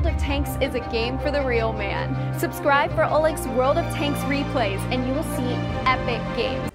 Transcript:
World of Tanks is a game for the real man. Subscribe for Oleg's World of Tanks replays and you will see epic games